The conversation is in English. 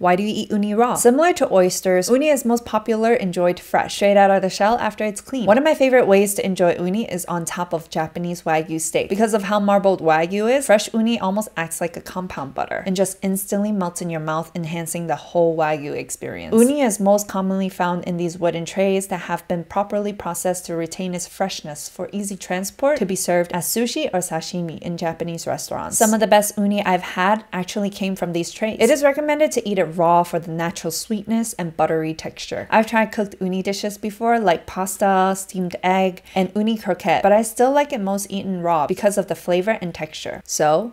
Why do you eat uni raw? Similar to oysters, uni is most popular enjoyed fresh, straight out of the shell after it's clean. One of my favorite ways to enjoy uni is on top of Japanese wagyu steak. Because of how marbled wagyu is, fresh uni almost acts like a compound butter and just instantly melts in your mouth, enhancing the whole wagyu experience. Uni is most commonly found in these wooden trays that have been properly processed to retain its freshness for easy transport to be served as sushi or sashimi in Japanese restaurants. Some of the best uni I've had actually came from these trays. It is recommended to eat it raw for the natural sweetness and buttery texture. I've tried cooked uni dishes before like pasta, steamed egg, and uni croquette, but I still like it most eaten raw because of the flavor and texture. So,